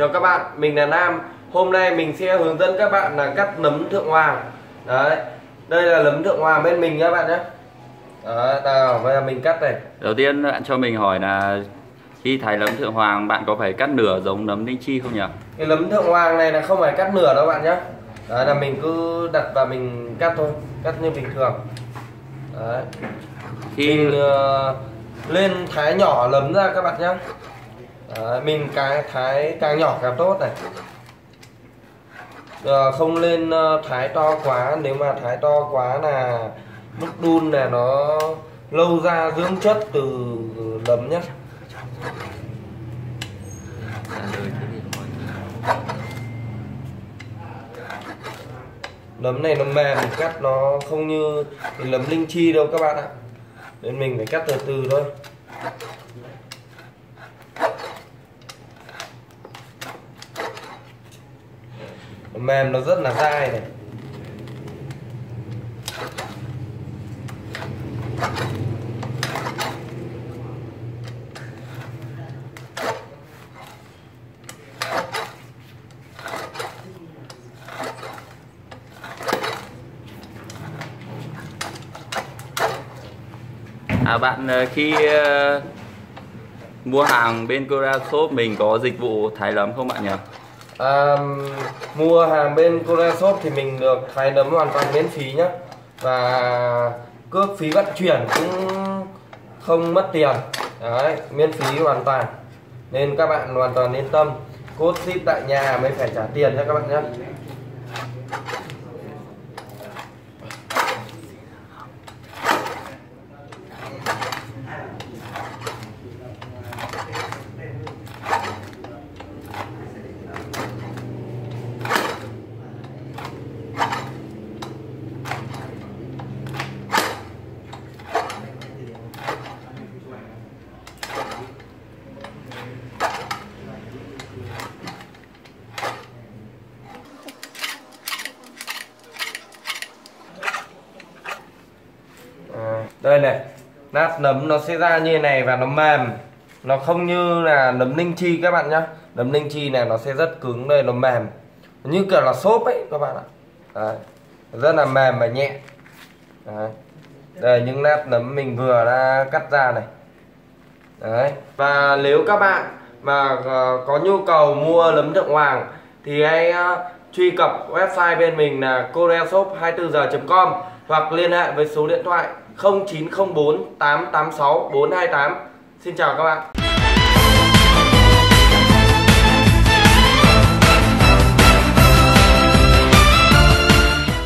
Chào các bạn, mình là Nam. Hôm nay mình sẽ hướng dẫn các bạn là cắt nấm thượng hoàng. Đấy Đây là nấm thượng hoàng bên mình các bạn nhé Đấy, nào, bây giờ mình cắt này. Đầu tiên bạn cho mình hỏi là khi thái nấm thượng hoàng bạn có phải cắt nửa giống nấm linh chi không nhỉ? Cái nấm thượng hoàng này là không phải cắt nửa đâu bạn nhé Đấy là mình cứ đặt và mình cắt thôi Cắt như bình thường. Đấy. Khi mình uh, lên thái nhỏ nấm ra các bạn nhé Đấy, mình cái thái càng nhỏ càng tốt này. À, không lên ờ, thái to quá nếu mà thái to quá là lúc đun là nó lâu ra dưỡng chất từ nấm nhất nấm này nó mềm cắt nó không như nấm linh chi đâu các bạn ạ. Nên mình phải cắt từ từ thôi. Mềm nó rất là dai này À bạn ờ, khi uh, mua hàng bên Cora Shop mình có dịch vụ thái lấm không bạn nhỉ? À, mua hàng bên Korea Shop thì mình được thái nấm hoàn toàn miễn phí nhá. Và cước phí vận chuyển cũng không mất tiền. Đấy miễn phí hoàn toàn. Nên các bạn hoàn toàn yên tâm. Cốt ship tại nhà mới phải trả tiền cho các bạn nhé đây này nát nấm nó sẽ ra như này và nó mềm nó không như là nấm ninh chi các bạn nhá nấm ninh chi này nó sẽ rất cứng đây, nó mềm như kiểu là xốp ấy các bạn ạ Đấy. rất là mềm và nhẹ Đấy. đây, những nát nấm mình vừa đã cắt ra này Đấy. và nếu các bạn mà ờ, có nhu cầu mua nấm thượng hoàng thì hãy ờ, truy cập website bên mình là koreashop24 giờ.com hoặc liên hệ với số điện thoại 0904 886 428. Xin chào các bạn.